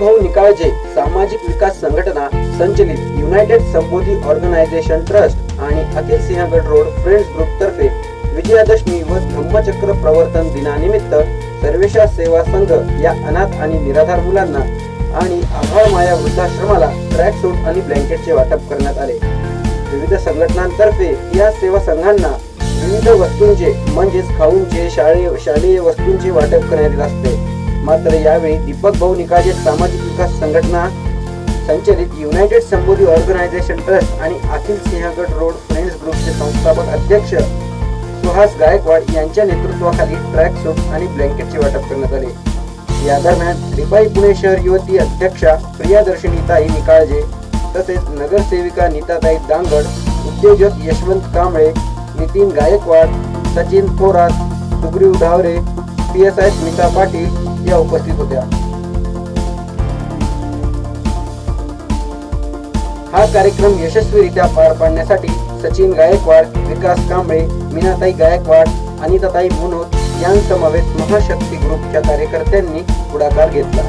निकाळजे सामाजिक विकास संघटना संचलित युनायटेड संबोधी ऑर्गनायझेशन ट्रस्ट आणि Akhil Sinhagad road friends group तर्फे विजयादशमी व धम्मचक्र प्रवर्तन दिनानिमित्त सर्वेशा सेवा संघ या अनाथ आणि निराधार मुलांना आणि आभाळ माया वृद्धाश्रमाला ट्रॅक सूट आणि ब्लँकेटचे वाटप करण्यात आले. विविध संघटनांतर्फे या सेवा संघांना विविध वस्तूंचे म्हणजेच खाऊंचे शाळेय शालेय वस्तूंचे वाटप करण्यात येत असते. मात्र यावेळी दीपक भाऊ निकाजे सामाजिक विकास संघटना संचलित युनायटेड संबोधी ऑर्गनायझेशन ट्रस्ट आणि अखिल सिंहगड रोड फ्रेंड्स ग्रुपचे संस्थापक अध्यक्ष सुहास गायकवाड यांच्या नेतृत्वाखाली ट्रॅक सूट आणि ब्लँकेटचे वाटप करण्यात आले. या दरम्यान रिपाई पुणे शहर युवती अध्यक्षा प्रियादर्शनीताई निकाळजे तसेच नगरसेविका नीताताई दांगड उद्योजक Yashwant Kamble Nitin Gaikwad Sachin Thorat Sugriv Dhavre P S I Smita Patil या उपस्थित होत्या हा कार्यक्रम यशस्वीरित्या पार पाडण्यासाठी सचिन गायकवाड विकास कांबळे मीनाताई गायकवाड अनिताताई मुनोत यांसमवेत महाशक्ती ग्रुपच्या कार्यकर्त्यांनी पुढाकार घेतला.